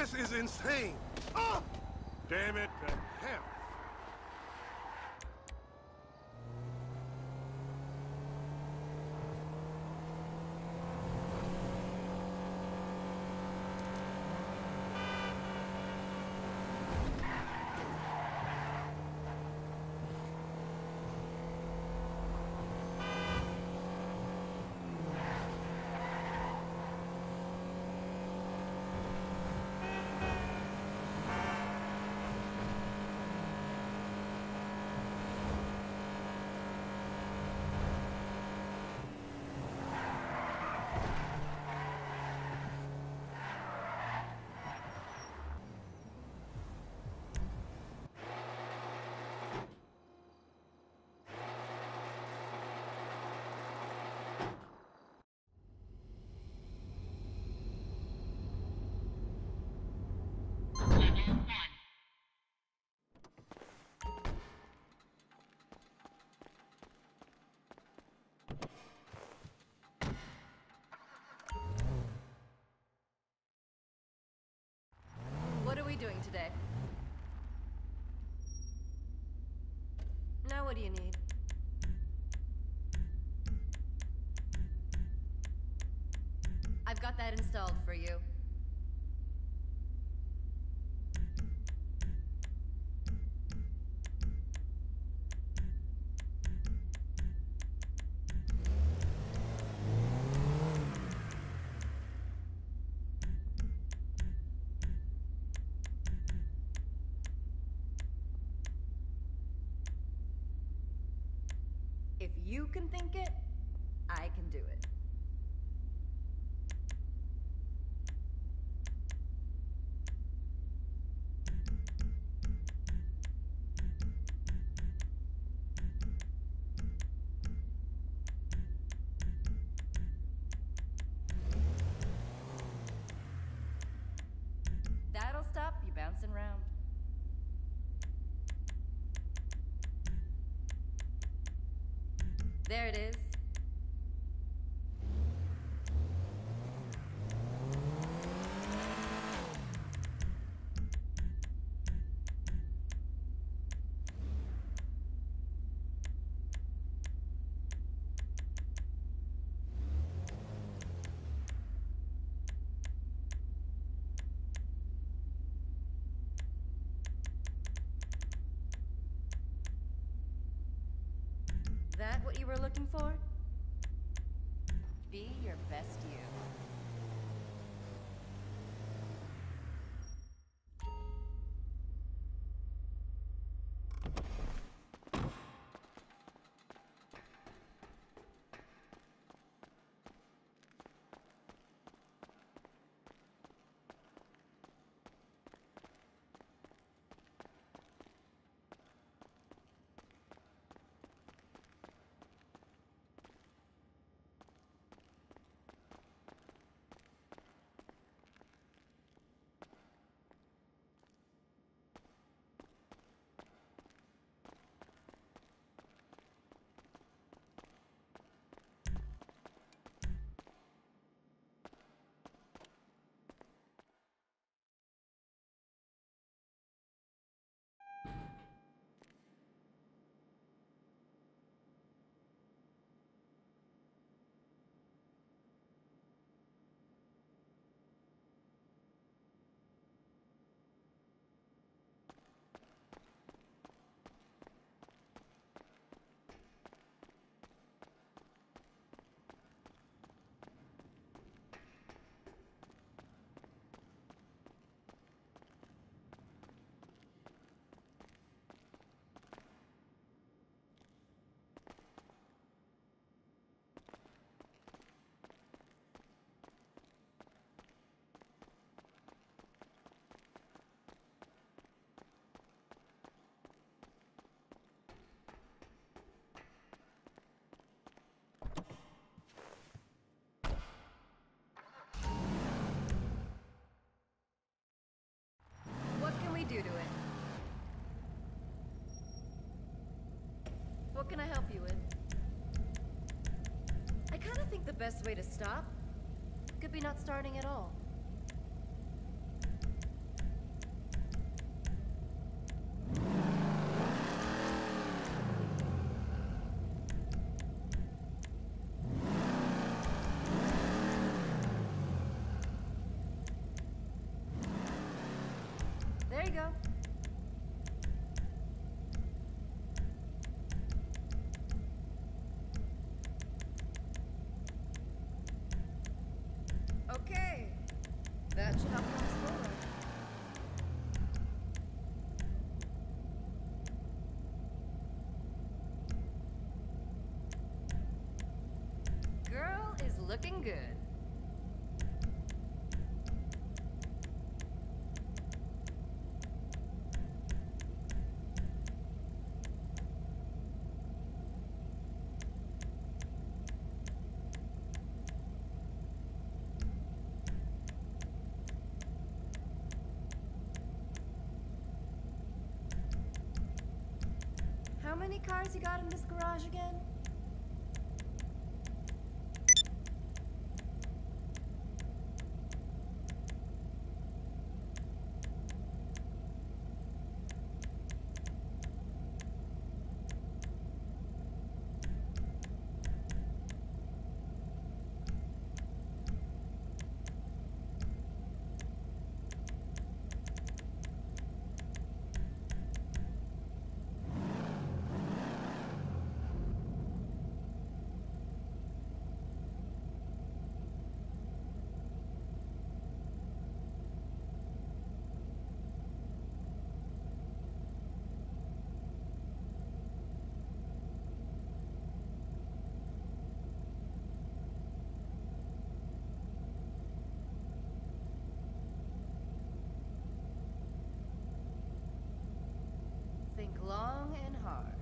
This is insane! Oh! Damn it to hell! What are we doing today? Now what do you need? I've got that installed for you. You can think it, I can do it. That'll stop you bouncing around. There it is. That what you were looking for? Be your best you. can I help you with? I kind of think the best way to stop could be not starting at all. There you go. Looking good. How many cars you got in this garage again? Think long and hard.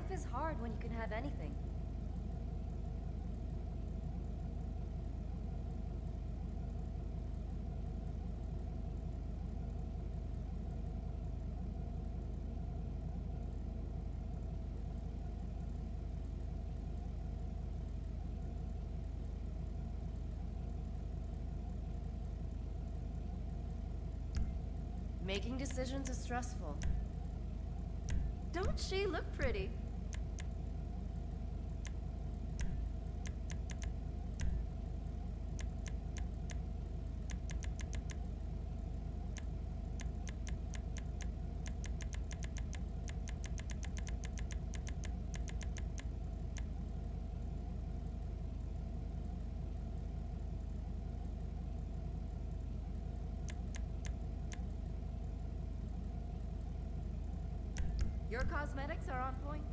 Life is hard when you can have anything. Making decisions is stressful. Don't she look pretty? Your cosmetics are on point.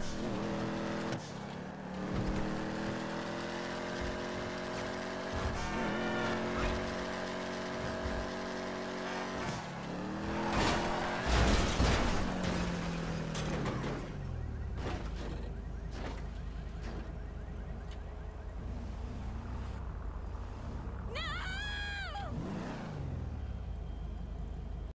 すごい。